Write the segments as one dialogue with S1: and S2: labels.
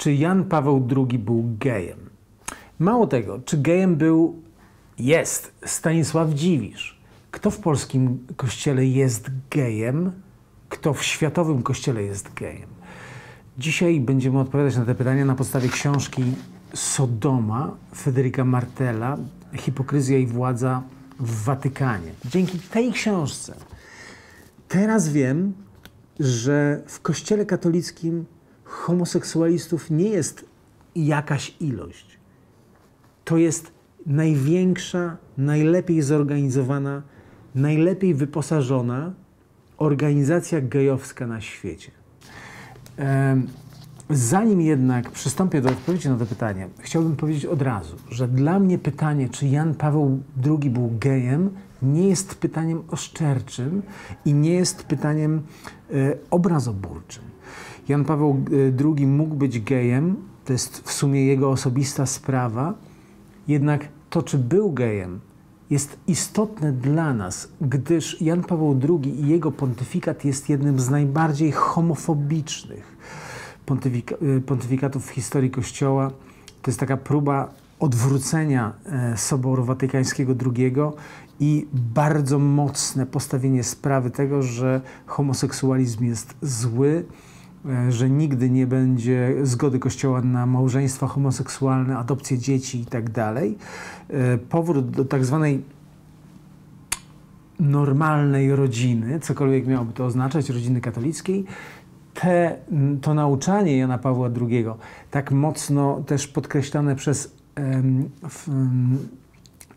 S1: czy Jan Paweł II był gejem. Mało tego, czy gejem był, jest Stanisław Dziwisz. Kto w polskim kościele jest gejem, kto w światowym kościele jest gejem. Dzisiaj będziemy odpowiadać na te pytania na podstawie książki Sodoma Federica Martella Hipokryzja i władza w Watykanie. Dzięki tej książce teraz wiem, że w Kościele katolickim homoseksualistów nie jest jakaś ilość. To jest największa, najlepiej zorganizowana, najlepiej wyposażona organizacja gejowska na świecie. Zanim jednak przystąpię do odpowiedzi na to pytanie, chciałbym powiedzieć od razu, że dla mnie pytanie, czy Jan Paweł II był gejem, nie jest pytaniem oszczerczym i nie jest pytaniem e, obrazoburczym. Jan Paweł II mógł być gejem, to jest w sumie jego osobista sprawa, jednak to, czy był gejem, jest istotne dla nas, gdyż Jan Paweł II i jego pontyfikat jest jednym z najbardziej homofobicznych y, pontyfikatów w historii Kościoła. To jest taka próba odwrócenia e, Soboru Watykańskiego II i bardzo mocne postawienie sprawy tego, że homoseksualizm jest zły, że nigdy nie będzie zgody Kościoła na małżeństwa homoseksualne, adopcję dzieci itd. Tak e, powrót do tak zwanej normalnej rodziny, cokolwiek miałoby to oznaczać, rodziny katolickiej, te, to nauczanie Jana Pawła II, tak mocno też podkreślane przez um,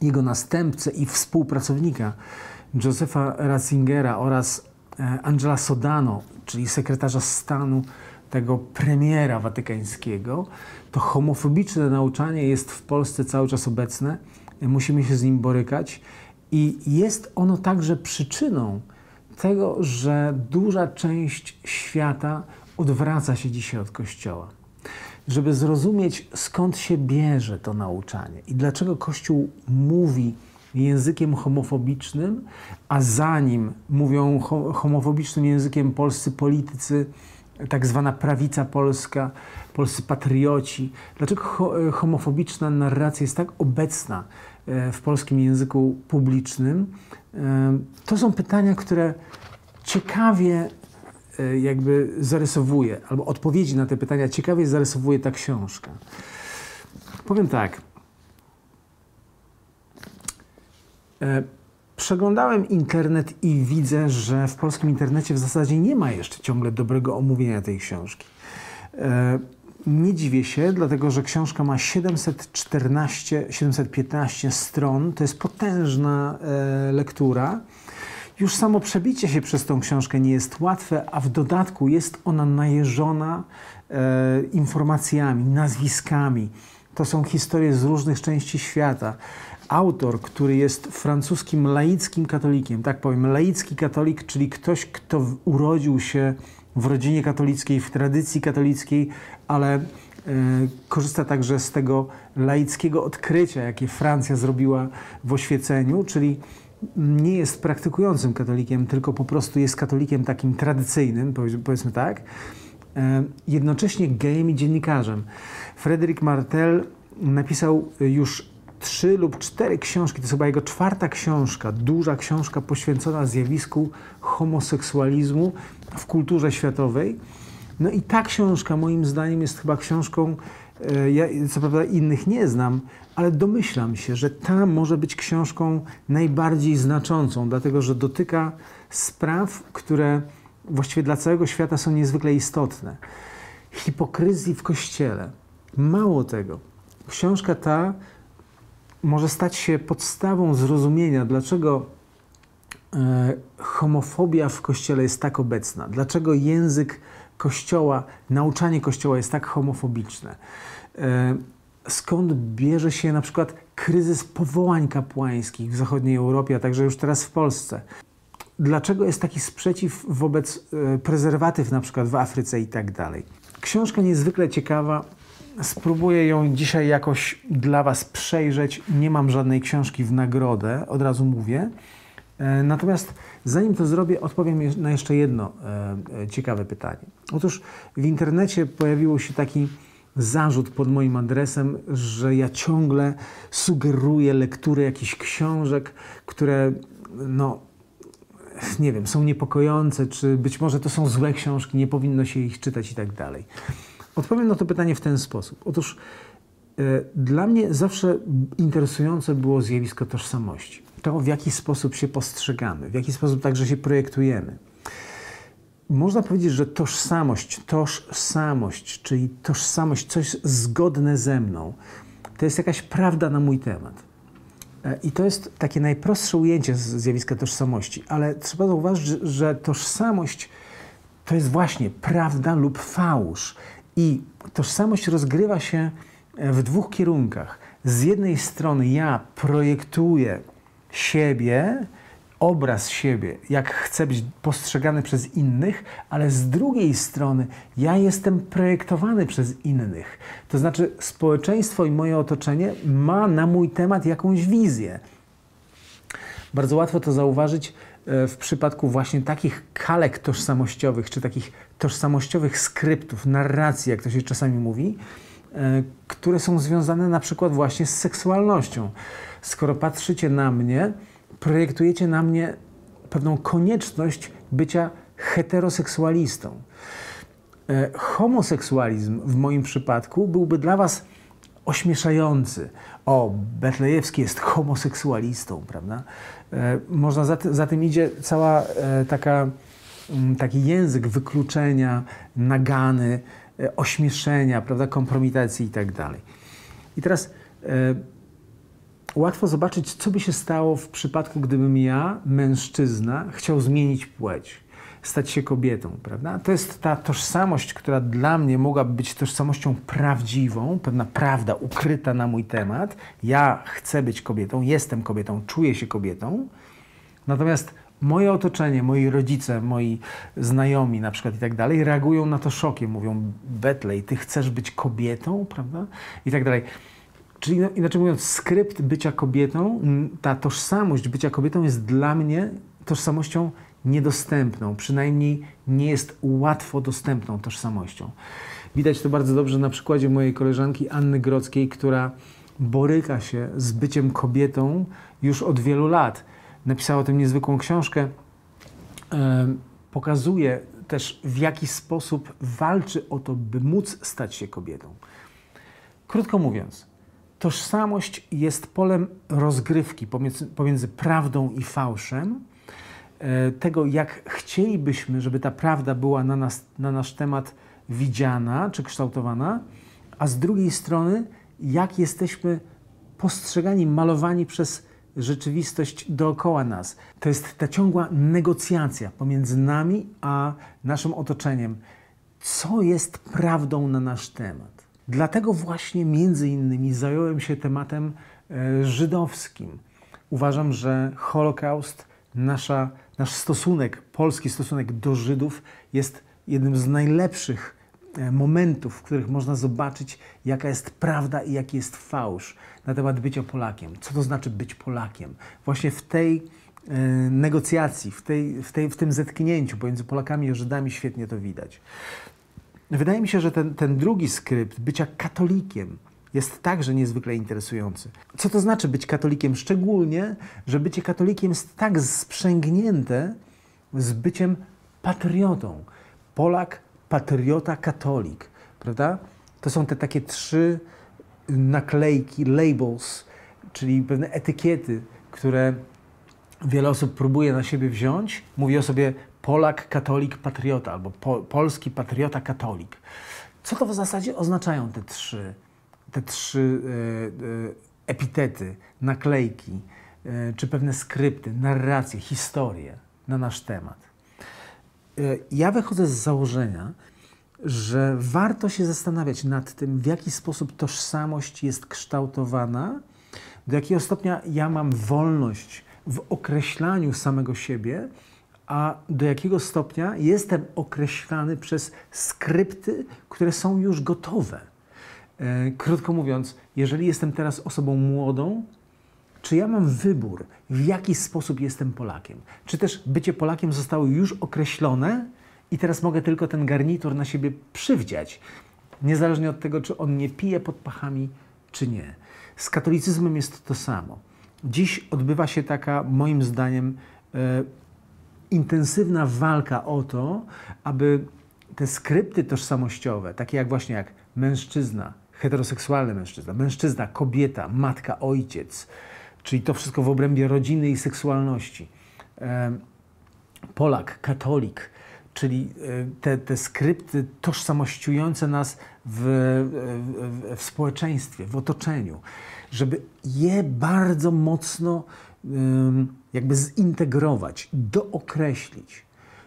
S1: jego następcę i współpracownika Josefa Ratzingera oraz e, Angela Sodano, czyli sekretarza stanu tego premiera watykańskiego, to homofobiczne nauczanie jest w Polsce cały czas obecne. Musimy się z nim borykać i jest ono także przyczyną tego, że duża część świata odwraca się dzisiaj od Kościoła. Żeby zrozumieć, skąd się bierze to nauczanie i dlaczego Kościół mówi językiem homofobicznym, a za nim mówią homofobicznym językiem polscy politycy, tak zwana prawica polska, polscy patrioci. Dlaczego homofobiczna narracja jest tak obecna e, w polskim języku publicznym? To są pytania, które ciekawie e, jakby zarysowuje, albo odpowiedzi na te pytania ciekawie zarysowuje ta książka. Powiem tak. E, przeglądałem internet i widzę, że w polskim internecie w zasadzie nie ma jeszcze ciągle dobrego omówienia tej książki. E, nie dziwię się, dlatego że książka ma 714, 715 stron. To jest potężna e, lektura. Już samo przebicie się przez tą książkę nie jest łatwe, a w dodatku jest ona najeżona e, informacjami, nazwiskami. To są historie z różnych części świata. Autor, który jest francuskim laickim katolikiem, tak powiem, laicki katolik, czyli ktoś, kto urodził się w rodzinie katolickiej, w tradycji katolickiej, ale e, korzysta także z tego laickiego odkrycia, jakie Francja zrobiła w oświeceniu, czyli nie jest praktykującym katolikiem, tylko po prostu jest katolikiem takim tradycyjnym, powiedzmy tak, e, jednocześnie gejem i dziennikarzem. Frederick Martel napisał już trzy lub cztery książki, to jest chyba jego czwarta książka, duża książka poświęcona zjawisku homoseksualizmu w kulturze światowej. No i ta książka moim zdaniem jest chyba książką, e, ja co prawda innych nie znam, ale domyślam się, że ta może być książką najbardziej znaczącą, dlatego że dotyka spraw, które właściwie dla całego świata są niezwykle istotne. Hipokryzji w kościele. Mało tego, książka ta może stać się podstawą zrozumienia, dlaczego e, homofobia w kościele jest tak obecna, dlaczego język kościoła, nauczanie kościoła jest tak homofobiczne. E, skąd bierze się na przykład kryzys powołań kapłańskich w zachodniej Europie, a także już teraz w Polsce. Dlaczego jest taki sprzeciw wobec e, prezerwatyw na przykład w Afryce i tak dalej. Książka niezwykle ciekawa. Spróbuję ją dzisiaj jakoś dla Was przejrzeć. Nie mam żadnej książki w nagrodę, od razu mówię. E, natomiast zanim to zrobię, odpowiem na jeszcze jedno e, ciekawe pytanie. Otóż w internecie pojawiło się taki zarzut pod moim adresem, że ja ciągle sugeruję lekturę jakichś książek, które no, nie wiem, są niepokojące, czy być może to są złe książki, nie powinno się ich czytać i tak dalej. Odpowiem na to pytanie w ten sposób. Otóż e, dla mnie zawsze interesujące było zjawisko tożsamości. To, w jaki sposób się postrzegamy, w jaki sposób także się projektujemy. Można powiedzieć, że tożsamość, tożsamość, czyli tożsamość, coś zgodne ze mną, to jest jakaś prawda na mój temat. E, I to jest takie najprostsze ujęcie zjawiska tożsamości, ale trzeba zauważyć, że tożsamość to jest właśnie prawda lub fałsz. I tożsamość rozgrywa się w dwóch kierunkach. Z jednej strony ja projektuję siebie, obraz siebie, jak chcę być postrzegany przez innych, ale z drugiej strony ja jestem projektowany przez innych. To znaczy, społeczeństwo i moje otoczenie ma na mój temat jakąś wizję. Bardzo łatwo to zauważyć e, w przypadku właśnie takich kalek tożsamościowych, czy takich tożsamościowych skryptów, narracji, jak to się czasami mówi, e, które są związane na przykład właśnie z seksualnością. Skoro patrzycie na mnie, projektujecie na mnie pewną konieczność bycia heteroseksualistą. E, homoseksualizm w moim przypadku byłby dla Was ośmieszający. O, Betlejewski jest homoseksualistą, prawda? E, można za, za tym idzie cała taka, taki język wykluczenia, nagany, ośmieszenia, prawda, kompromitacji i tak. I teraz łatwo zobaczyć, co by się stało w przypadku, gdybym ja, mężczyzna, chciał zmienić płeć, stać się kobietą, prawda? To jest ta tożsamość, która dla mnie mogłaby być tożsamością prawdziwą, pewna prawda ukryta na mój temat. Ja chcę być kobietą, jestem kobietą, czuję się kobietą. Natomiast moje otoczenie, moi rodzice, moi znajomi na przykład i tak dalej reagują na to szokiem, mówią Betlej, ty chcesz być kobietą, prawda? I tak dalej. Czyli no, inaczej mówiąc, skrypt bycia kobietą, ta tożsamość bycia kobietą jest dla mnie tożsamością niedostępną, przynajmniej nie jest łatwo dostępną tożsamością. Widać to bardzo dobrze na przykładzie mojej koleżanki Anny Grodzkiej, która boryka się z byciem kobietą już od wielu lat. Napisała o tym niezwykłą książkę. Pokazuje też, w jaki sposób walczy o to, by móc stać się kobietą. Krótko mówiąc, Tożsamość jest polem rozgrywki pomiędzy, pomiędzy prawdą i fałszem, e, tego jak chcielibyśmy, żeby ta prawda była na, nas, na nasz temat widziana czy kształtowana, a z drugiej strony jak jesteśmy postrzegani, malowani przez rzeczywistość dookoła nas. To jest ta ciągła negocjacja pomiędzy nami a naszym otoczeniem. Co jest prawdą na nasz temat? Dlatego właśnie między innymi zająłem się tematem e, żydowskim. Uważam, że Holokaust, nasza, nasz stosunek, polski stosunek do Żydów jest jednym z najlepszych momentów, w których można zobaczyć, jaka jest prawda i jaki jest fałsz na temat bycia Polakiem. Co to znaczy być Polakiem? Właśnie w tej e, negocjacji, w, tej, w, tej, w tym zetknięciu pomiędzy Polakami a Żydami świetnie to widać. Wydaje mi się, że ten, ten drugi skrypt bycia katolikiem jest także niezwykle interesujący. Co to znaczy być katolikiem? Szczególnie, że bycie katolikiem jest tak sprzęgnięte z byciem patriotą. Polak, patriota, katolik, prawda? To są te takie trzy naklejki, labels, czyli pewne etykiety, które wiele osób próbuje na siebie wziąć. Mówi o sobie Polak, katolik, patriota, albo po, polski patriota, katolik. Co to w zasadzie oznaczają te trzy, te trzy e, e, epitety, naklejki, e, czy pewne skrypty, narracje, historie na nasz temat? E, ja wychodzę z założenia, że warto się zastanawiać nad tym, w jaki sposób tożsamość jest kształtowana, do jakiego stopnia ja mam wolność w określaniu samego siebie, a do jakiego stopnia jestem określany przez skrypty, które są już gotowe. E, krótko mówiąc, jeżeli jestem teraz osobą młodą, czy ja mam wybór, w jaki sposób jestem Polakiem? Czy też bycie Polakiem zostało już określone i teraz mogę tylko ten garnitur na siebie przywdziać? niezależnie od tego, czy on nie pije pod pachami, czy nie. Z katolicyzmem jest to samo. Dziś odbywa się taka, moim zdaniem, e, intensywna walka o to, aby te skrypty tożsamościowe, takie jak właśnie jak mężczyzna, heteroseksualny mężczyzna, mężczyzna, kobieta, matka, ojciec, czyli to wszystko w obrębie rodziny i seksualności. E, Polak, katolik, czyli e, te, te skrypty tożsamościujące nas w, w, w społeczeństwie, w otoczeniu, żeby je bardzo mocno jakby zintegrować, dookreślić.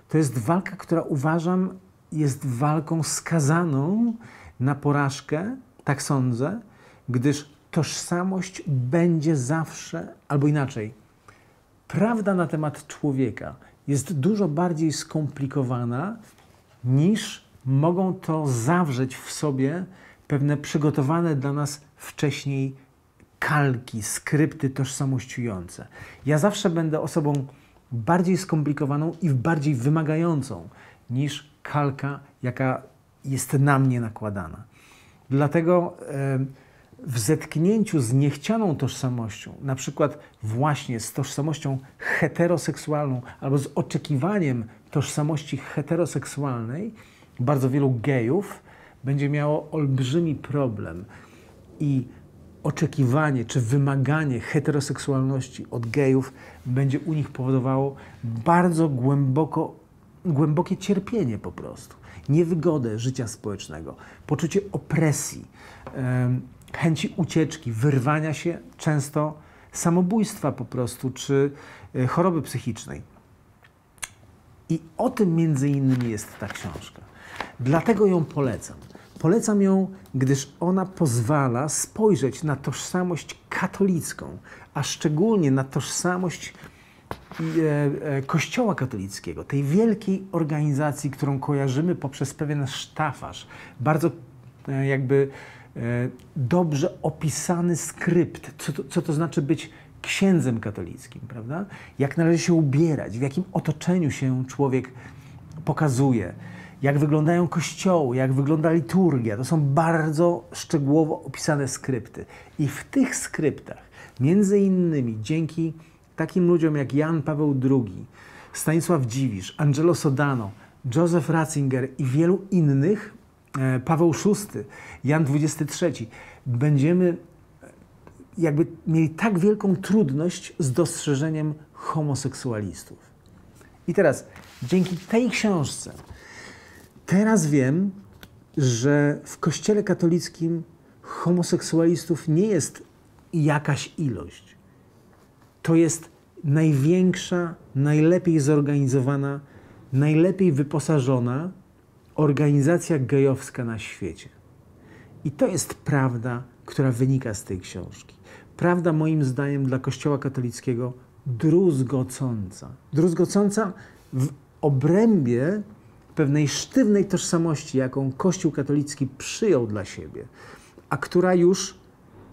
S1: To jest walka, która uważam jest walką skazaną na porażkę, tak sądzę, gdyż tożsamość będzie zawsze, albo inaczej, prawda na temat człowieka jest dużo bardziej skomplikowana niż mogą to zawrzeć w sobie pewne przygotowane dla nas wcześniej kalki, skrypty tożsamościujące. Ja zawsze będę osobą bardziej skomplikowaną i bardziej wymagającą niż kalka, jaka jest na mnie nakładana. Dlatego w zetknięciu z niechcianą tożsamością, na przykład właśnie z tożsamością heteroseksualną albo z oczekiwaniem tożsamości heteroseksualnej, bardzo wielu gejów będzie miało olbrzymi problem i oczekiwanie czy wymaganie heteroseksualności od gejów będzie u nich powodowało bardzo głęboko, głębokie cierpienie po prostu, niewygodę życia społecznego, poczucie opresji, chęci ucieczki, wyrwania się, często samobójstwa po prostu, czy e, choroby psychicznej. I o tym między innymi jest ta książka. Dlatego ją polecam. Polecam ją, gdyż ona pozwala spojrzeć na tożsamość katolicką, a szczególnie na tożsamość e, e, Kościoła katolickiego, tej wielkiej organizacji, którą kojarzymy poprzez pewien sztafaż, bardzo jakby dobrze opisany skrypt, co to, co to znaczy być księdzem katolickim, prawda? Jak należy się ubierać, w jakim otoczeniu się człowiek pokazuje jak wyglądają kościoły, jak wygląda liturgia. To są bardzo szczegółowo opisane skrypty. I w tych skryptach, między innymi dzięki takim ludziom jak Jan Paweł II, Stanisław Dziwisz, Angelo Sodano, Józef Ratzinger i wielu innych, e, Paweł VI, Jan XXIII, będziemy e, jakby mieli tak wielką trudność z dostrzeżeniem homoseksualistów. I teraz, dzięki tej książce, Teraz wiem, że w Kościele katolickim homoseksualistów nie jest jakaś ilość. To jest największa, najlepiej zorganizowana, najlepiej wyposażona organizacja gejowska na świecie. I to jest prawda, która wynika z tej książki. Prawda, moim zdaniem, dla Kościoła katolickiego druzgocąca. Druzgocąca w obrębie pewnej sztywnej tożsamości, jaką Kościół katolicki przyjął dla siebie, a która już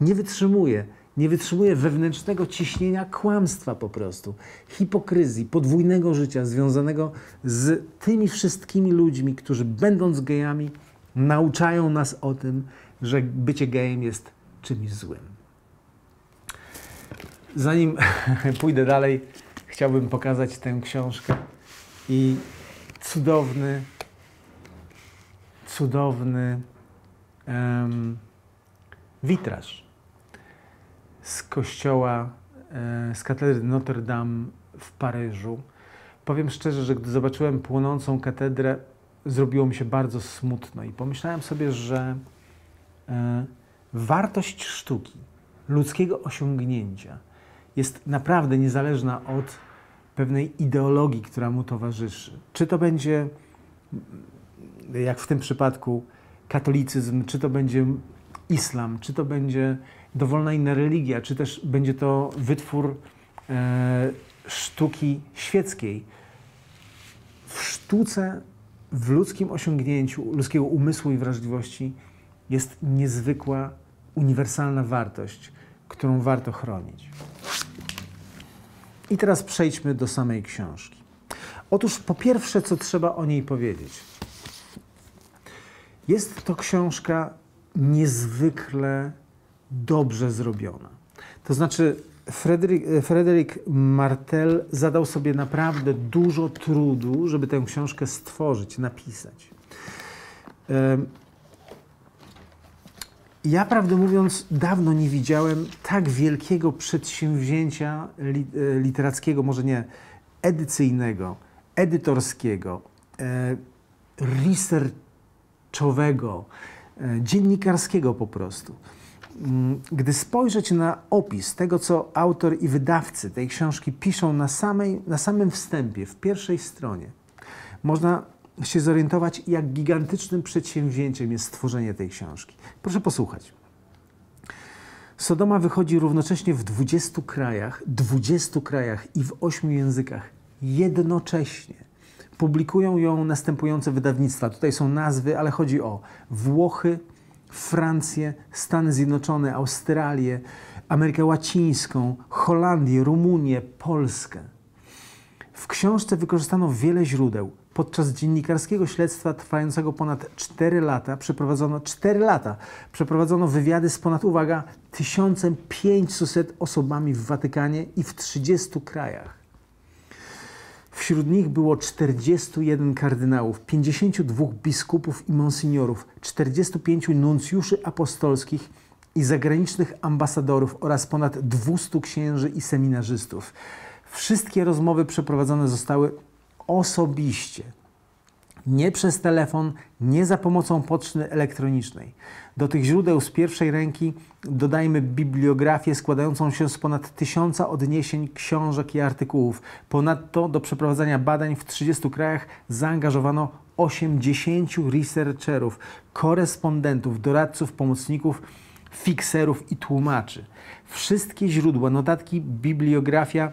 S1: nie wytrzymuje, nie wytrzymuje wewnętrznego ciśnienia kłamstwa po prostu, hipokryzji, podwójnego życia związanego z tymi wszystkimi ludźmi, którzy będąc gejami, nauczają nas o tym, że bycie gejem jest czymś złym. Zanim pójdę dalej, chciałbym pokazać tę książkę i cudowny, cudowny um, witraż z kościoła, e, z katedry Notre Dame w Paryżu. Powiem szczerze, że gdy zobaczyłem płonącą katedrę, zrobiło mi się bardzo smutno i pomyślałem sobie, że e, wartość sztuki, ludzkiego osiągnięcia jest naprawdę niezależna od pewnej ideologii, która mu towarzyszy. Czy to będzie, jak w tym przypadku, katolicyzm, czy to będzie islam, czy to będzie dowolna inna religia, czy też będzie to wytwór e, sztuki świeckiej. W sztuce, w ludzkim osiągnięciu, ludzkiego umysłu i wrażliwości jest niezwykła, uniwersalna wartość, którą warto chronić. I teraz przejdźmy do samej książki. Otóż po pierwsze, co trzeba o niej powiedzieć. Jest to książka niezwykle dobrze zrobiona. To znaczy, Frederick, Martel zadał sobie naprawdę dużo trudu, żeby tę książkę stworzyć, napisać. Ja, prawdę mówiąc, dawno nie widziałem tak wielkiego przedsięwzięcia e, literackiego, może nie edycyjnego, edytorskiego, e, researchowego, e, dziennikarskiego po prostu. Mm, gdy spojrzeć na opis tego, co autor i wydawcy tej książki piszą na, samej, na samym wstępie, w pierwszej stronie, można się zorientować, jak gigantycznym przedsięwzięciem jest stworzenie tej książki. Proszę posłuchać. Sodoma wychodzi równocześnie w 20 krajach, 20 krajach i w 8 językach jednocześnie. Publikują ją następujące wydawnictwa. Tutaj są nazwy, ale chodzi o Włochy, Francję, Stany Zjednoczone, Australię, Amerykę Łacińską, Holandię, Rumunię, Polskę. W książce wykorzystano wiele źródeł. Podczas dziennikarskiego śledztwa trwającego ponad 4 lata przeprowadzono 4 lata przeprowadzono wywiady z ponad uwaga 1500 osobami w Watykanie i w 30 krajach. Wśród nich było 41 kardynałów, 52 biskupów i monsignorów, 45 nuncjuszy apostolskich i zagranicznych ambasadorów oraz ponad 200 księży i seminarzystów. Wszystkie rozmowy przeprowadzone zostały osobiście nie przez telefon, nie za pomocą poczty elektronicznej. Do tych źródeł z pierwszej ręki dodajmy bibliografię składającą się z ponad tysiąca odniesień, książek i artykułów. Ponadto do przeprowadzania badań w 30 krajach zaangażowano 80 researcherów, korespondentów, doradców, pomocników, fikserów i tłumaczy. Wszystkie źródła, notatki, bibliografia,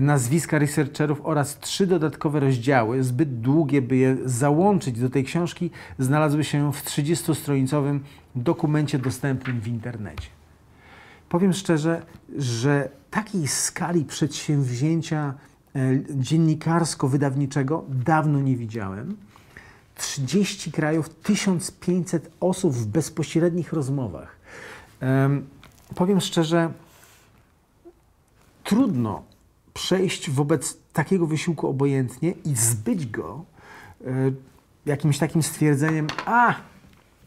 S1: nazwiska researcherów oraz trzy dodatkowe rozdziały, zbyt długie, by je załączyć do tej książki, znalazły się w 30-stronicowym dokumencie dostępnym w internecie. Powiem szczerze, że takiej skali przedsięwzięcia e, dziennikarsko-wydawniczego dawno nie widziałem. 30 krajów, 1500 osób w bezpośrednich rozmowach. Powiem szczerze, trudno przejść wobec takiego wysiłku obojętnie i zbyć go e, jakimś takim stwierdzeniem, a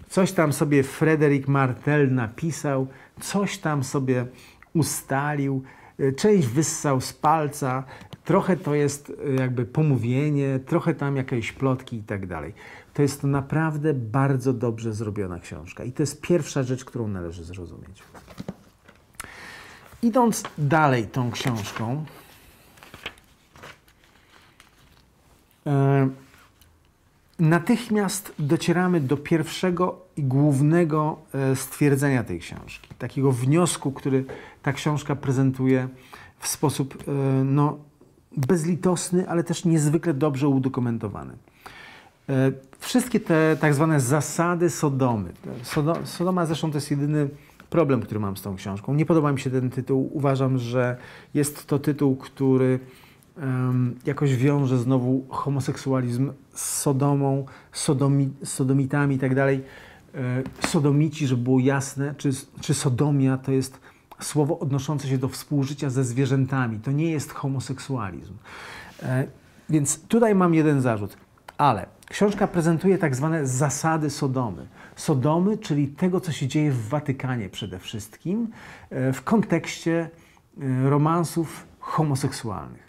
S1: coś tam sobie Frederick Martel napisał, coś tam sobie ustalił, e, część wyssał z palca, trochę to jest e, jakby pomówienie, trochę tam jakieś plotki i tak dalej. To jest naprawdę bardzo dobrze zrobiona książka i to jest pierwsza rzecz, którą należy zrozumieć. Idąc dalej tą książką, E, natychmiast docieramy do pierwszego i głównego e, stwierdzenia tej książki, takiego wniosku, który ta książka prezentuje w sposób e, no, bezlitosny, ale też niezwykle dobrze udokumentowany. Wszystkie te tak zwane zasady Sodomy. Sodoma zresztą to jest jedyny problem, który mam z tą książką. Nie podoba mi się ten tytuł. Uważam, że jest to tytuł, który jakoś wiąże znowu homoseksualizm z Sodomą, sodomi, sodomitami i tak dalej. E, sodomici, żeby było jasne, czy, czy sodomia to jest słowo odnoszące się do współżycia ze zwierzętami. To nie jest homoseksualizm. E, więc tutaj mam jeden zarzut. Ale książka prezentuje tak zwane zasady Sodomy. Sodomy, czyli tego, co się dzieje w Watykanie przede wszystkim, e, w kontekście romansów homoseksualnych.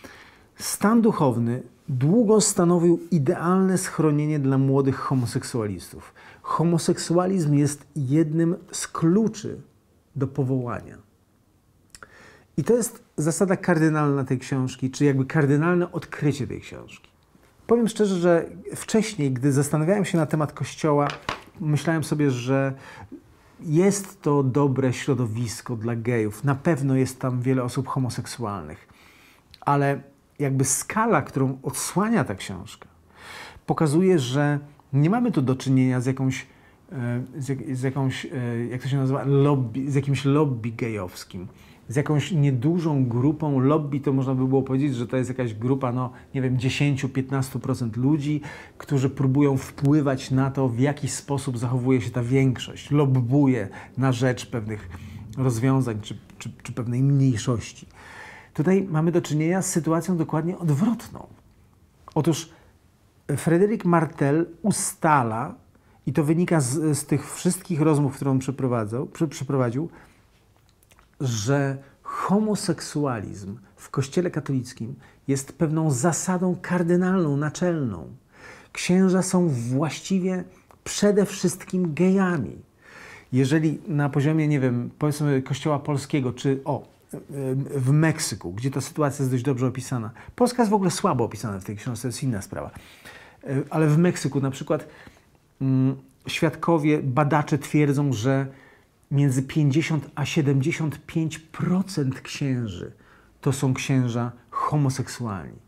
S1: Stan duchowny długo stanowił idealne schronienie dla młodych homoseksualistów. Homoseksualizm jest jednym z kluczy do powołania. I to jest zasada kardynalna tej książki, czy jakby kardynalne odkrycie tej książki. Powiem szczerze, że wcześniej, gdy zastanawiałem się na temat Kościoła, myślałem sobie, że jest to dobre środowisko dla gejów. Na pewno jest tam wiele osób homoseksualnych. Ale jakby skala, którą odsłania ta książka, pokazuje, że nie mamy tu do czynienia z jakąś, e, z, jak, z jakąś e, jak to się nazywa, lobby, z jakimś lobby gejowskim. z jakąś niedużą grupą lobby, to można by było powiedzieć, że to jest jakaś grupa, no nie wiem, 10-15% ludzi, którzy próbują wpływać na to, w jaki sposób zachowuje się ta większość, lobbuje na rzecz pewnych rozwiązań czy, czy, czy pewnej mniejszości. Tutaj mamy do czynienia z sytuacją dokładnie odwrotną. Otóż Fryderyk Martel ustala, i to wynika z, z tych wszystkich rozmów, które on przeprowadzał, przeprowadził, że homoseksualizm w Kościele katolickim jest pewną zasadą kardynalną, naczelną. Księża są właściwie przede wszystkim gejami. Jeżeli na poziomie, nie wiem, powiedzmy Kościoła Polskiego, czy o, w Meksyku, gdzie ta sytuacja jest dość dobrze opisana. Polska jest w ogóle słabo opisana w tej książce, to jest inna sprawa. Ale w Meksyku na przykład mm, świadkowie, badacze twierdzą, że między 50 a 75% księży to są księża homoseksualni.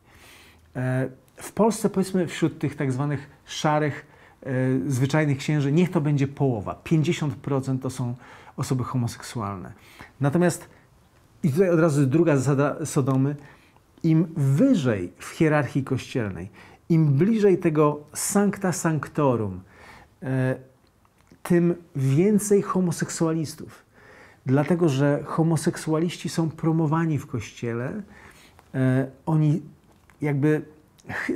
S1: E, w Polsce, powiedzmy, wśród tych tak zwanych szarych, e, zwyczajnych księży, niech to będzie połowa. 50% to są osoby homoseksualne. Natomiast, i tutaj od razu druga zasada Sodomy, im wyżej w hierarchii kościelnej, im bliżej tego sancta sanctorum, e, tym więcej homoseksualistów. Dlatego, że homoseksualiści są promowani w kościele, e, oni jakby,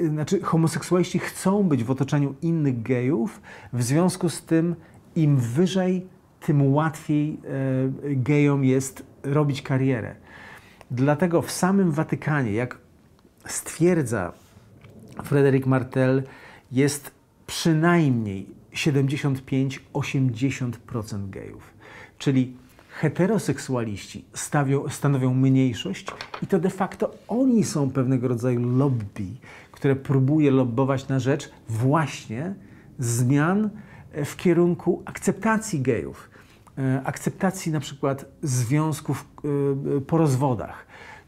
S1: znaczy homoseksualiści chcą być w otoczeniu innych gejów, w związku z tym im wyżej, tym łatwiej e, gejom jest robić karierę. Dlatego w samym Watykanie, jak stwierdza Frederick Martel, jest przynajmniej 75-80% gejów. Czyli heteroseksualiści stawią, stanowią mniejszość i to de facto oni są pewnego rodzaju lobby, które próbuje lobbować na rzecz właśnie zmian w kierunku akceptacji gejów, akceptacji na przykład związków e, po rozwodach,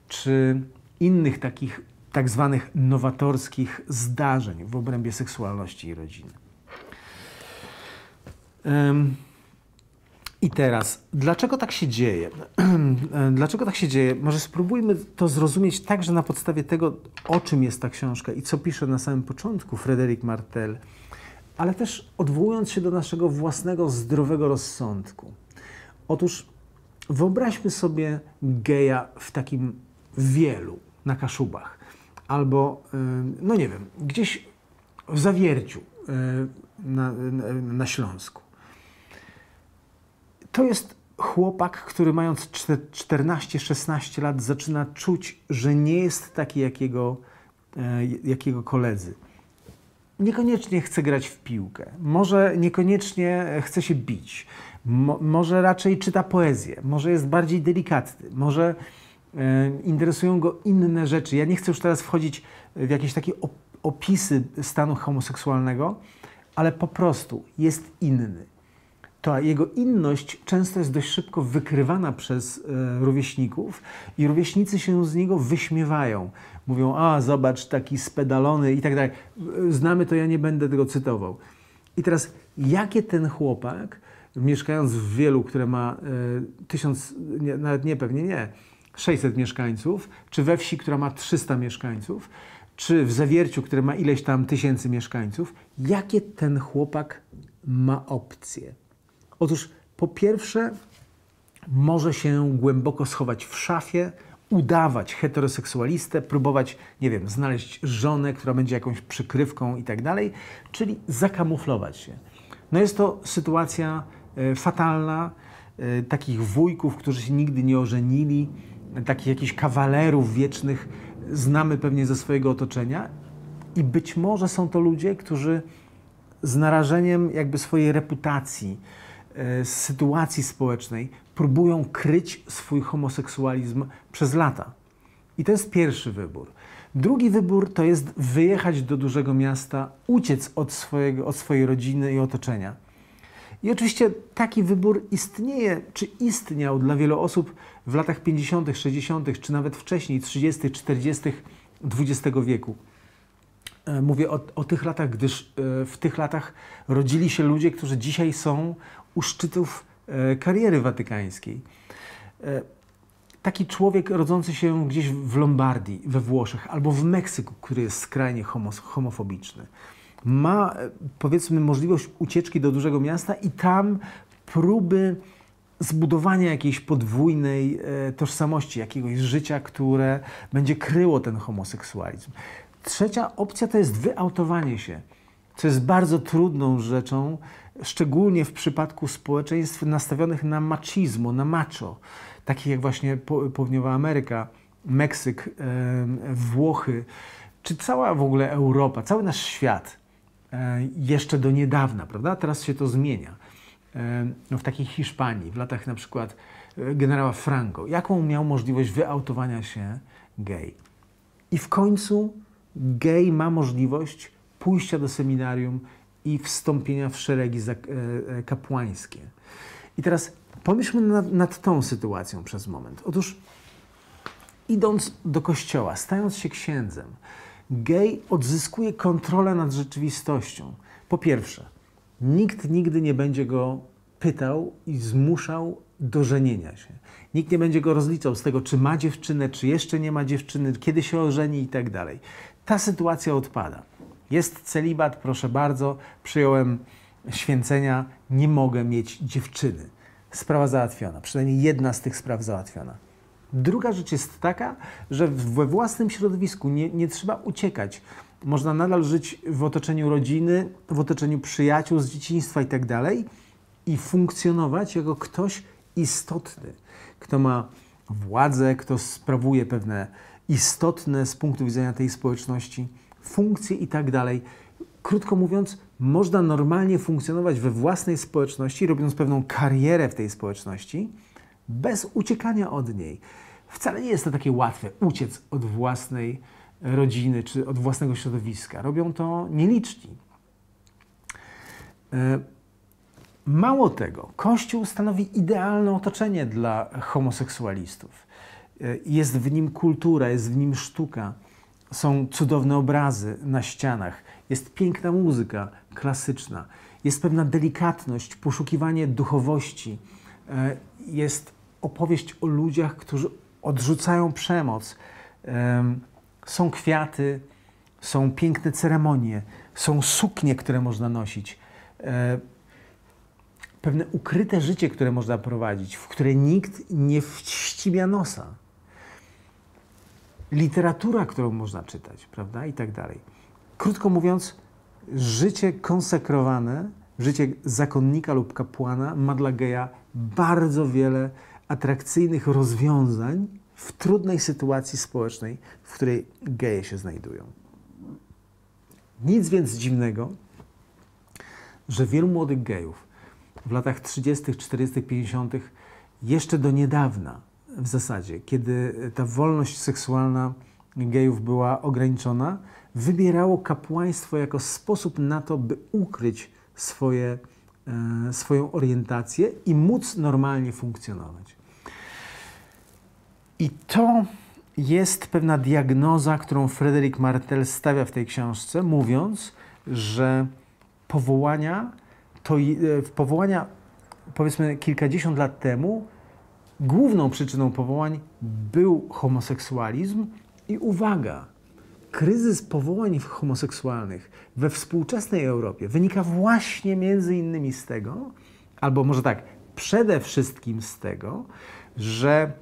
S1: czy innych takich tak zwanych nowatorskich zdarzeń w obrębie seksualności i rodziny. I teraz, dlaczego tak się dzieje? dlaczego tak się dzieje? Może spróbujmy to zrozumieć także na podstawie tego, o czym jest ta książka i co pisze na samym początku Frederic Martel, ale też odwołując się do naszego własnego zdrowego rozsądku. Otóż wyobraźmy sobie geja w takim wielu, na Kaszubach, albo, no nie wiem, gdzieś w Zawierciu na, na Śląsku. To jest chłopak, który mając 14-16 lat zaczyna czuć, że nie jest taki jak jego, e, jak jego koledzy. Niekoniecznie chce grać w piłkę, może niekoniecznie chce się bić, Mo, może raczej czyta poezję, może jest bardziej delikatny, może e, interesują go inne rzeczy. Ja nie chcę już teraz wchodzić w jakieś takie opisy stanu homoseksualnego, ale po prostu jest inny ta jego inność często jest dość szybko wykrywana przez e, rówieśników i rówieśnicy się z niego wyśmiewają. Mówią, a zobacz, taki spedalony i tak dalej. Znamy to, ja nie będę tego cytował. I teraz, jakie ten chłopak, mieszkając w wielu, które ma e, tysiąc, nie, nawet nie, pewnie nie, 600 mieszkańców, czy we wsi, która ma 300 mieszkańców, czy w Zawierciu, które ma ileś tam tysięcy mieszkańców, jakie ten chłopak ma opcje? Otóż po pierwsze, może się głęboko schować w szafie, udawać heteroseksualistę, próbować, nie wiem, znaleźć żonę, która będzie jakąś przykrywką i tak dalej, czyli zakamuflować się. No jest to sytuacja fatalna, e, takich wujków, którzy się nigdy nie ożenili, takich jakichś kawalerów wiecznych znamy pewnie ze swojego otoczenia i być może są to ludzie, którzy z narażeniem jakby swojej reputacji, E, sytuacji społecznej próbują kryć swój homoseksualizm przez lata. I to jest pierwszy wybór. Drugi wybór to jest wyjechać do dużego miasta, uciec od, swojego, od swojej rodziny i otoczenia. I oczywiście taki wybór istnieje, czy istniał dla wielu osób w latach 50., 60., czy nawet wcześniej, 30., 40. XX wieku. E, mówię o, o tych latach, gdyż e, w tych latach rodzili się ludzie, którzy dzisiaj są u szczytów e, kariery watykańskiej. taki człowiek rodzący się gdzieś w Lombardii, we Włoszech albo w Meksyku, który jest skrajnie homofobiczny, ma powiedzmy możliwość ucieczki do dużego miasta i tam próby zbudowania jakiejś podwójnej e, tożsamości, jakiegoś życia, które będzie kryło ten homoseksualizm. Trzecia opcja to jest wyautowanie się, co jest bardzo trudną rzeczą, szczególnie w przypadku społeczeństw nastawionych na machismo, na macho, takich jak właśnie Południowa Ameryka, Meksyk, Włochy, czy cała w ogóle Europa, cały nasz świat jeszcze do niedawna, prawda? Teraz się to zmienia. No, w takiej Hiszpanii, w latach na przykład e, generała Franco, jaką miał możliwość wyautowania się gej. I w końcu gej ma możliwość pójścia do seminarium i wstąpienia w szeregi e, e, kapłańskie. I teraz pomyślmy nad, nad tą sytuacją przez moment. Otóż idąc do kościoła, stając się księdzem, gej odzyskuje kontrolę nad rzeczywistością. Po pierwsze, nikt nigdy nie będzie go pytał i zmuszał do żenienia się. Nikt nie będzie go rozliczał z tego, czy ma dziewczynę, czy jeszcze nie ma dziewczyny, kiedy się ożeni i tak dalej. Ta sytuacja odpada. Jest celibat, proszę bardzo, przyjąłem święcenia, nie mogę mieć dziewczyny. Sprawa załatwiona, przynajmniej jedna z tych spraw załatwiona. Druga rzecz jest taka, że we własnym środowisku nie, nie trzeba uciekać. Można nadal żyć w otoczeniu rodziny, w otoczeniu przyjaciół z dzieciństwa i tak i funkcjonować jako ktoś istotny, kto ma władzę, kto sprawuje pewne istotne z punktu widzenia tej społeczności funkcje i tak. Krótko mówiąc, można normalnie funkcjonować we własnej społeczności, robiąc pewną karierę w tej społeczności, bez uciekania od niej. Wcale nie jest to takie łatwe uciec od własnej rodziny czy od własnego środowiska. Robią to nieliczni. E, mało tego, Kościół stanowi idealne otoczenie dla homoseksualistów. E, jest w nim kultura, jest w nim sztuka, są cudowne obrazy na ścianach, jest piękna muzyka klasyczna, jest pewna delikatność, poszukiwanie duchowości, e, jest opowieść o ludziach, którzy odrzucają przemoc. Są kwiaty, są piękne ceremonie, są suknie, które można nosić, e, pewne ukryte życie, które można prowadzić, w które nikt nie wścibia nosa literatura, którą można czytać, prawda? I tak dalej. Krótko mówiąc, życie konsekrowane, życie zakonnika lub kapłana ma dla geja bardzo wiele atrakcyjnych rozwiązań w trudnej sytuacji społecznej, w której geje się znajdują. Nic więc dziwnego, że wielu młodych gejów w latach 30., 40., 50. jeszcze do niedawna w zasadzie, kiedy ta wolność seksualna gejów była ograniczona, wybierało kapłaństwo jako sposób na to, by ukryć swoje, e, swoją orientację i móc normalnie funkcjonować. I to jest pewna diagnoza, którą Frederick Martel stawia w tej książce, mówiąc, że powołania, to, e, powołania powiedzmy kilkadziesiąt lat temu główną przyczyną powołań był homoseksualizm i uwaga, kryzys powołań homoseksualnych we współczesnej Europie wynika właśnie między innymi z tego, albo może tak, przede wszystkim z tego, że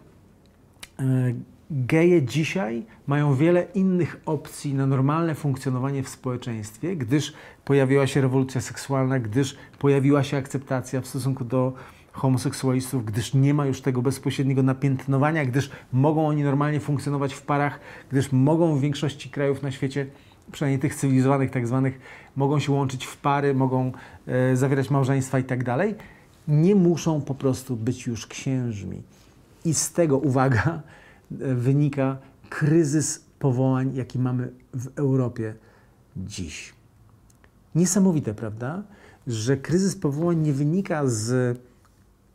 S1: e, geje dzisiaj mają wiele innych opcji na normalne funkcjonowanie w społeczeństwie, gdyż pojawiła się rewolucja seksualna, gdyż pojawiła się akceptacja w stosunku do homoseksualistów, gdyż nie ma już tego bezpośredniego napiętnowania, gdyż mogą oni normalnie funkcjonować w parach, gdyż mogą w większości krajów na świecie, przynajmniej tych cywilizowanych tak zwanych, mogą się łączyć w pary, mogą e, zawierać małżeństwa i tak dalej, nie muszą po prostu być już księżmi. I z tego, uwaga, e, wynika kryzys powołań, jaki mamy w Europie dziś. Niesamowite, prawda? Że kryzys powołań nie wynika z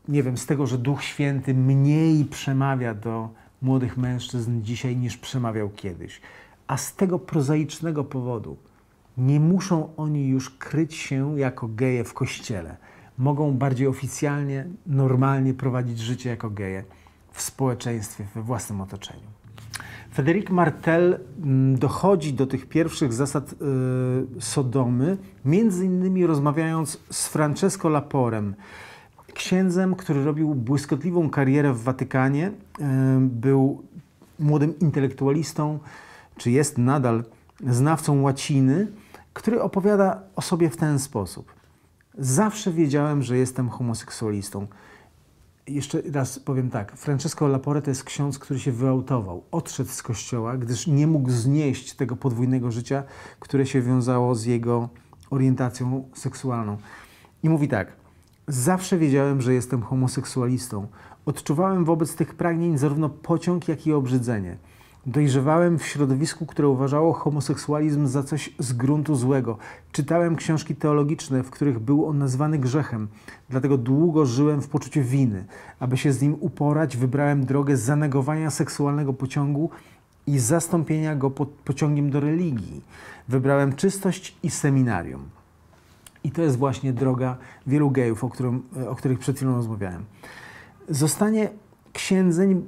S1: nie wiem, z tego, że Duch Święty mniej przemawia do młodych mężczyzn dzisiaj niż przemawiał kiedyś. A z tego prozaicznego powodu nie muszą oni już kryć się jako geje w kościele. Mogą bardziej oficjalnie, normalnie prowadzić życie jako geje w społeczeństwie, we własnym otoczeniu. Frédéric Martel mm, dochodzi do tych pierwszych zasad y, Sodomy, między innymi rozmawiając z Francesco Laporem, księdzem, który robił błyskotliwą karierę w Watykanie, był młodym intelektualistą, czy jest nadal znawcą łaciny, który opowiada o sobie w ten sposób. Zawsze wiedziałem, że jestem homoseksualistą. Jeszcze raz powiem tak. Francesco Lapore to jest ksiądz, który się wyautował. Odszedł z kościoła, gdyż nie mógł znieść tego podwójnego życia, które się wiązało z jego orientacją seksualną. I mówi tak. Zawsze wiedziałem, że jestem homoseksualistą. Odczuwałem wobec tych pragnień zarówno pociąg, jak i obrzydzenie. Dojrzewałem w środowisku, które uważało homoseksualizm za coś z gruntu złego. Czytałem książki teologiczne, w których był on nazwany grzechem. Dlatego długo żyłem w poczuciu winy. Aby się z nim uporać, wybrałem drogę zanegowania seksualnego pociągu i zastąpienia go pociągiem do religii. Wybrałem czystość i seminarium. I to jest właśnie droga wielu gejów, o, którym, o których przed chwilą rozmawiałem. Zostanie księdzem,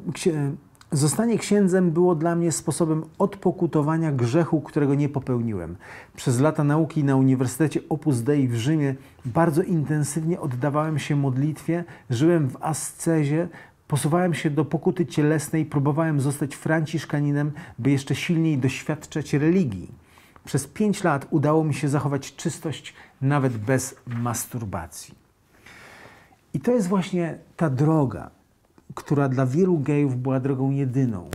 S1: Zostanie księdzem było dla mnie sposobem odpokutowania grzechu, którego nie popełniłem. Przez lata nauki na Uniwersytecie Opus Dei w Rzymie bardzo intensywnie oddawałem się modlitwie, żyłem w ascezie, posuwałem się do pokuty cielesnej, próbowałem zostać franciszkaninem, by jeszcze silniej doświadczać religii. Przez pięć lat udało mi się zachować czystość nawet bez masturbacji. I to jest właśnie ta droga, która dla wielu gejów była drogą jedyną,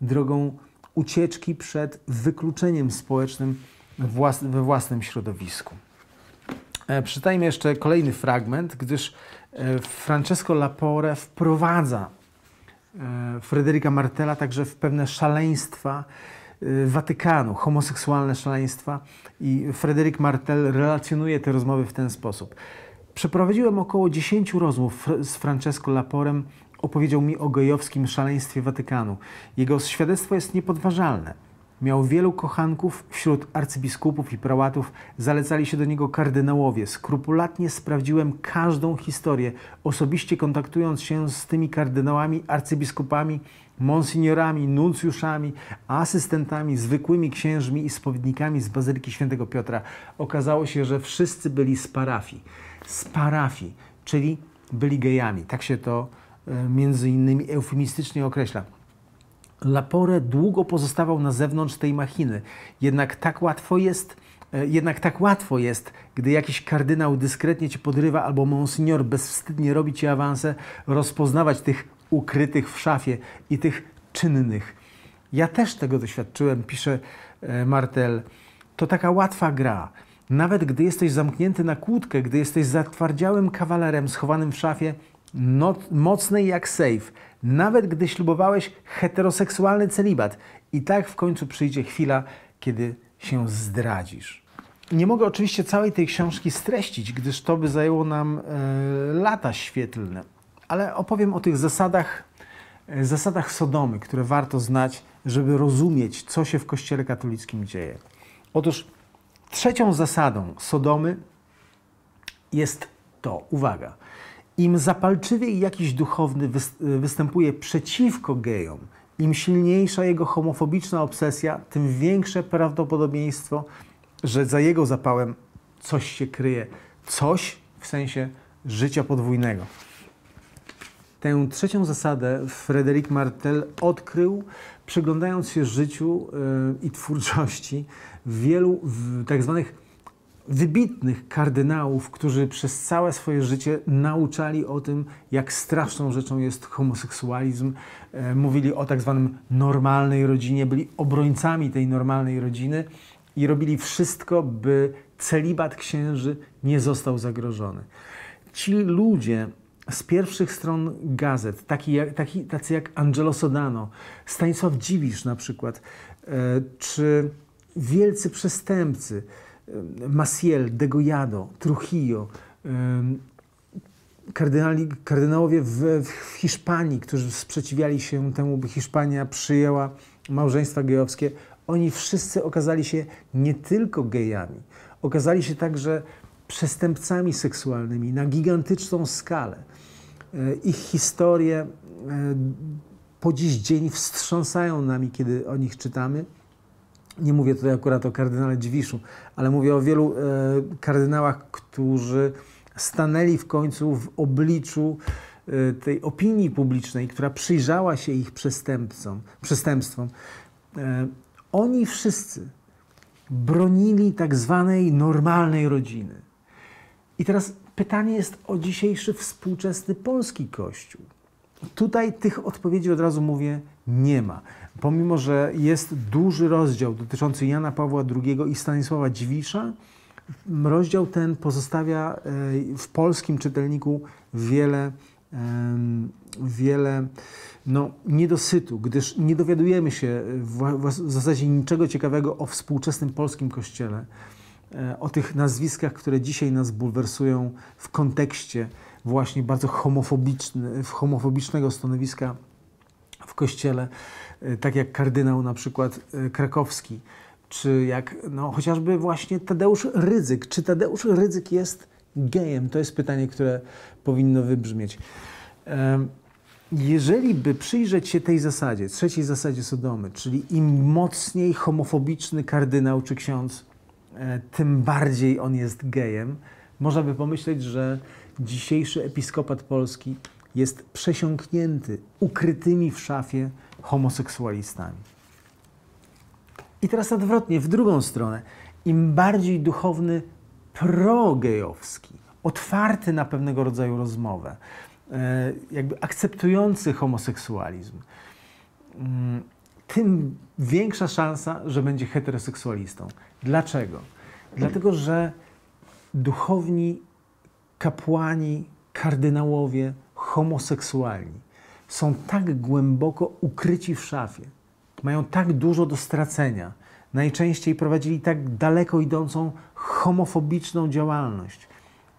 S1: drogą ucieczki przed wykluczeniem społecznym we własnym środowisku. E, przeczytajmy jeszcze kolejny fragment, gdyż e, Francesco Lapore wprowadza e, Fryderyka Martela także w pewne szaleństwa Watykanu, homoseksualne szaleństwa i Fryderyk Martel relacjonuje te rozmowy w ten sposób. Przeprowadziłem około 10 rozmów z Francesco Laporem opowiedział mi o gejowskim szaleństwie Watykanu. Jego świadectwo jest niepodważalne. Miał wielu kochanków, wśród arcybiskupów i prałatów zalecali się do niego kardynałowie. Skrupulatnie sprawdziłem każdą historię, osobiście kontaktując się z tymi kardynałami, arcybiskupami, monsignorami, nuncjuszami, asystentami, zwykłymi księżmi i spowiednikami z Bazyliki Świętego Piotra. Okazało się, że wszyscy byli z parafii. Z parafii, czyli byli gejami. Tak się to E, między innymi eufemistycznie określa. Lapore długo pozostawał na zewnątrz tej machiny, jednak tak łatwo jest, e, jednak tak łatwo jest, gdy jakiś kardynał dyskretnie cię podrywa albo monsignor bezwstydnie robi ci awanse, rozpoznawać tych ukrytych w szafie i tych czynnych. Ja też tego doświadczyłem, pisze e, Martel. To taka łatwa gra. Nawet gdy jesteś zamknięty na kłódkę, gdy jesteś zatwardziałym kawalerem schowanym w szafie, not, mocnej jak safe, nawet gdy ślubowałeś heteroseksualny celibat. I tak w końcu przyjdzie chwila, kiedy się zdradzisz. Nie mogę oczywiście całej tej książki streścić, gdyż to by zajęło nam e, lata świetlne, ale opowiem o tych zasadach, e, zasadach Sodomy, które warto znać, żeby rozumieć, co się w Kościele katolickim dzieje. Otóż trzecią zasadą Sodomy jest to, uwaga, im zapalczywiej jakiś duchowny występuje przeciwko gejom, im silniejsza jego homofobiczna obsesja, tym większe prawdopodobieństwo, że za jego zapałem coś się kryje. Coś w sensie życia podwójnego. Tę trzecią zasadę Frederic Martel odkrył, przyglądając się życiu yy, i twórczości wielu tak zwanych wybitnych kardynałów, którzy przez całe swoje życie nauczali o tym, jak straszną rzeczą jest homoseksualizm. E, mówili o tak zwanym normalnej rodzinie, byli obrońcami tej normalnej rodziny i robili wszystko, by celibat księży nie został zagrożony. Ci ludzie z pierwszych stron gazet, taki, taki, tacy jak Angelo Sodano, Stanisław Dziwisz na przykład, e, czy wielcy przestępcy, Maciel, Degollado, Trujillo, kardynali, kardynałowie w, w, Hiszpanii, którzy sprzeciwiali się temu, by Hiszpania przyjęła małżeństwa gejowskie, oni wszyscy okazali się nie tylko gejami, okazali się także przestępcami seksualnymi na gigantyczną skalę. Ich historie po dziś dzień wstrząsają nami, kiedy o nich czytamy. Nie mówię tutaj akurat o kardynale Dziwiszu, ale mówię o wielu kardynałach, którzy stanęli w końcu w obliczu tej opinii publicznej, która przyjrzała się ich przestępcom, przestępstwom. Oni wszyscy bronili tak zwanej normalnej rodziny. I teraz pytanie jest o dzisiejszy współczesny polski kościół. Tutaj tych odpowiedzi od razu mówię nie ma. Pomimo, że jest duży rozdział dotyczący Jana Pawła II i Stanisława Dziwisza, rozdział ten pozostawia e, w polskim czytelniku wiele, wiele no, niedosytu, gdyż nie dowiadujemy się w, w zasadzie niczego ciekawego o współczesnym polskim kościele, o tych nazwiskach, które dzisiaj nas bulwersują w kontekście właśnie bardzo homofobiczny, homofobicznego stanowiska w kościele, e, tak jak kardynał na przykład e, krakowski, czy jak no, chociażby właśnie Tadeusz Rydzyk. Czy Tadeusz Rydzyk jest gejem? To jest pytanie, które powinno wybrzmieć. Jeżeli by przyjrzeć się tej zasadzie, trzeciej zasadzie Sodomy, czyli im mocniej homofobiczny kardynał czy ksiądz, e, tym bardziej on jest gejem, można by pomyśleć, że dzisiejszy episkopat polski jest przesiąknięty ukrytymi w szafie homoseksualistami. I teraz odwrotnie, w drugą stronę. Im bardziej duchowny progejowski, otwarty na pewnego rodzaju rozmowę, E, jakby akceptujący homoseksualizm, mm, tym większa szansa, że będzie heteroseksualistą. Dlaczego? Dlatego, że duchowni, kapłani, kardynałowie, homoseksualni są tak głęboko ukryci w szafie, mają tak dużo do stracenia, najczęściej prowadzili tak daleko idącą homofobiczną działalność,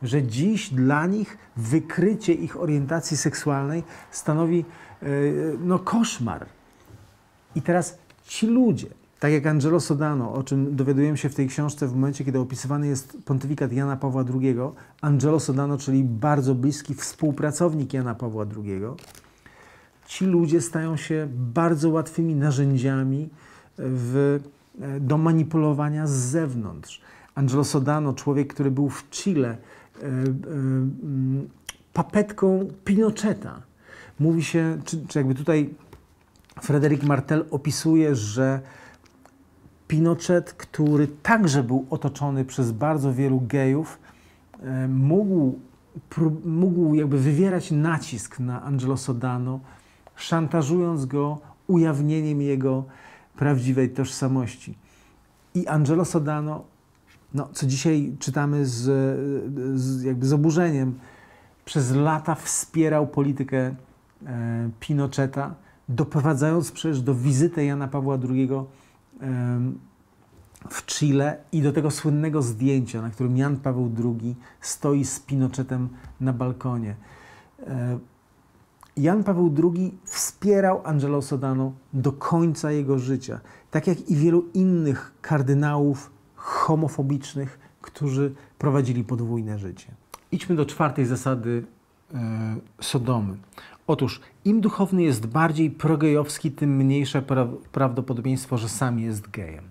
S1: że dziś dla nich wykrycie ich orientacji seksualnej stanowi e, no, koszmar. I teraz ci ludzie, tak jak Angelo Sodano, o czym dowiadujemy się w tej książce w momencie, kiedy opisywany jest pontyfikat Jana Pawła II, Angelo Sodano, czyli bardzo bliski współpracownik Jana Pawła II, ci ludzie stają się bardzo łatwymi narzędziami w, e, do manipulowania z zewnątrz. Angelo Sodano, człowiek, który był w Chile, E, e, mm, papetką Pinocheta. Mówi się, czy, czy jakby tutaj Frederick Martel opisuje, że Pinochet, który także był otoczony przez bardzo wielu gejów, e, mógł, mógł jakby wywierać nacisk na Angelo Sodano, szantażując go ujawnieniem jego prawdziwej tożsamości. I Angelo Sodano no, co dzisiaj czytamy z, z, jakby z oburzeniem, przez lata wspierał politykę e, Pinocheta, doprowadzając przecież do wizyty Jana Pawła II e, w Chile i do tego słynnego zdjęcia, na którym Jan Paweł II stoi z Pinochetem na balkonie. Jan Paweł II wspierał Angelo Sodano do końca jego życia, tak jak i wielu innych kardynałów, homofobicznych, którzy prowadzili podwójne życie. Idźmy do czwartej zasady e, Sodomy. Otóż im duchowny jest bardziej progejowski, tym mniejsze pra prawdopodobieństwo, że sam jest gejem.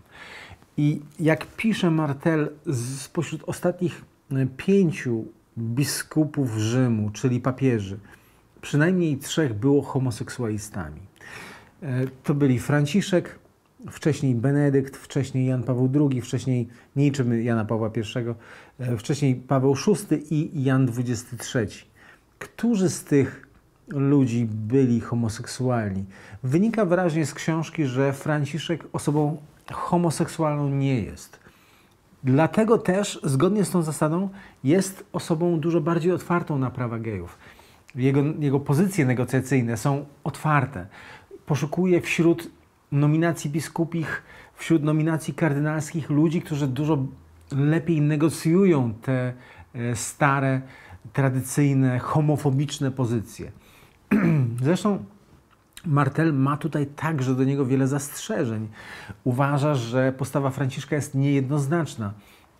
S1: I jak pisze Martel, spośród ostatnich e, pięciu biskupów Rzymu, czyli papieży, przynajmniej trzech było homoseksualistami. E, to byli Franciszek, wcześniej Benedykt, wcześniej Jan Paweł II, wcześniej, nie liczymy Jana Pawła I, e, wcześniej Paweł VI i Jan XXIII. Którzy z tych ludzi byli homoseksualni? Wynika wyraźnie z książki, że Franciszek osobą homoseksualną nie jest. Dlatego też, zgodnie z tą zasadą, jest osobą dużo bardziej otwartą na prawa gejów. Jego, jego pozycje negocjacyjne są otwarte. Poszukuje wśród nominacji biskupich, wśród nominacji kardynalskich ludzi, którzy dużo lepiej negocjują te e, stare, tradycyjne, homofobiczne pozycje. Zresztą Martel ma tutaj także do niego wiele zastrzeżeń. Uważa, że postawa Franciszka jest niejednoznaczna.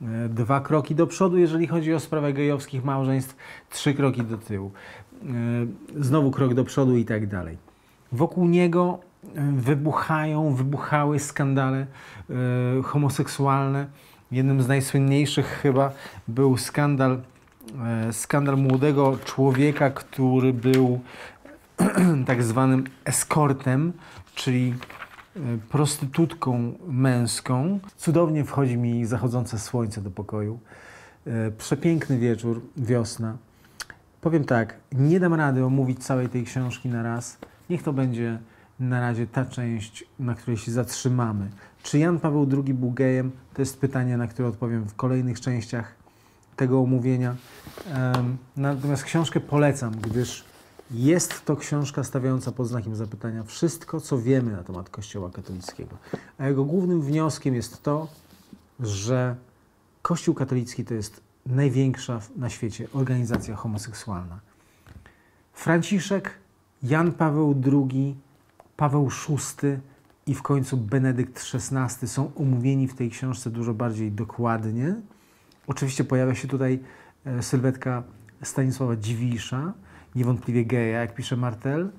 S1: E, dwa kroki do przodu, jeżeli chodzi o sprawę gejowskich małżeństw, trzy kroki do tyłu. e, znowu krok do przodu i tak dalej. Wokół niego e, wybuchają, wybuchały skandale homoseksualne. Jednym z najsłynniejszych chyba był skandal, skandal młodego człowieka, który był tak zwanym eskortem, czyli e, prostytutką męską. Cudownie wchodzi mi zachodzące słońce do pokoju. E, Przepiękny wieczór, wiosna. Powiem tak, nie dam rady omówić całej tej książki na raz. Niech to będzie na razie ta część, na której się zatrzymamy. Czy Jan Paweł II był gejem? To jest pytanie, na które odpowiem w kolejnych częściach tego omówienia. Natomiast książkę polecam, gdyż jest to książka stawiająca pod znakiem zapytania wszystko, co wiemy na temat Kościoła katolickiego. A jego głównym wnioskiem jest to, że Kościół katolicki to jest największa na świecie organizacja homoseksualna. Franciszek, Jan Paweł II, Paweł VI i w końcu Benedykt XVI są omówieni w tej książce dużo bardziej dokładnie. Oczywiście pojawia się tutaj e, sylwetka Stanisława Dziwisza, niewątpliwie geja, jak pisze Martel.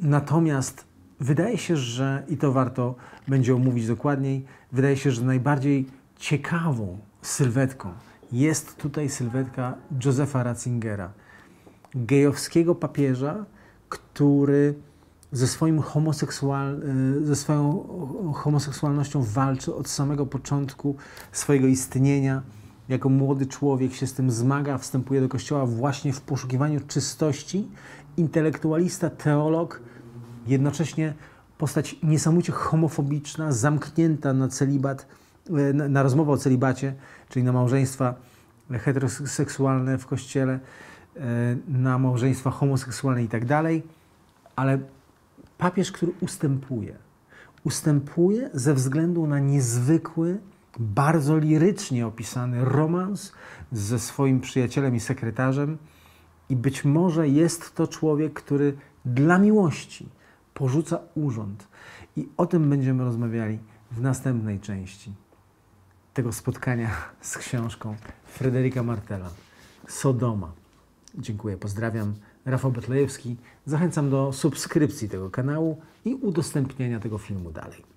S1: Natomiast wydaje się, że, i to warto będzie omówić dokładniej, wydaje się, że najbardziej ciekawą sylwetką jest tutaj sylwetka Józefa Ratzingera, gejowskiego papieża, który ze, swoim homoseksual, y, ze swoją homoseksualnością walczy od samego początku swojego istnienia. Jako młody człowiek się z tym zmaga, wstępuje do kościoła właśnie w poszukiwaniu czystości. Intelektualista, teolog, jednocześnie postać niesamowicie homofobiczna, zamknięta na celibat, e, na, na rozmowę o celibacie, czyli na małżeństwa heteroseksualne w kościele, e, na małżeństwa homoseksualne i tak dalej, ale papież, który ustępuje. Ustępuje ze względu na niezwykły, bardzo lirycznie opisany romans ze swoim przyjacielem i sekretarzem, i być może jest to człowiek, który dla miłości porzuca urząd. I o tym będziemy rozmawiali w następnej części tego spotkania z książką Fryderyka Martela Sodoma. Dziękuję, pozdrawiam. Rafał Betlejewski. Zachęcam do subskrypcji tego kanału i udostępniania tego filmu dalej.